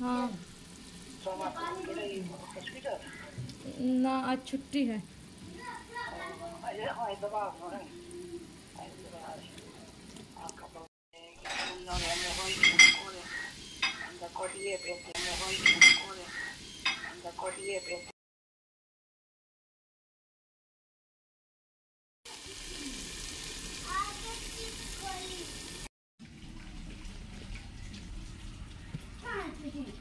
हाँ। ना आज छुट्टी है। speaking